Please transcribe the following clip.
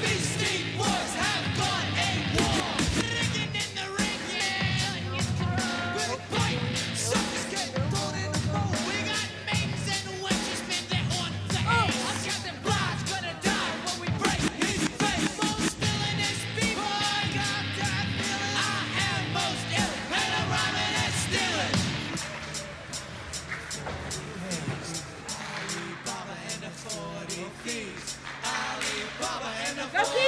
Beastie Boys. Пошли!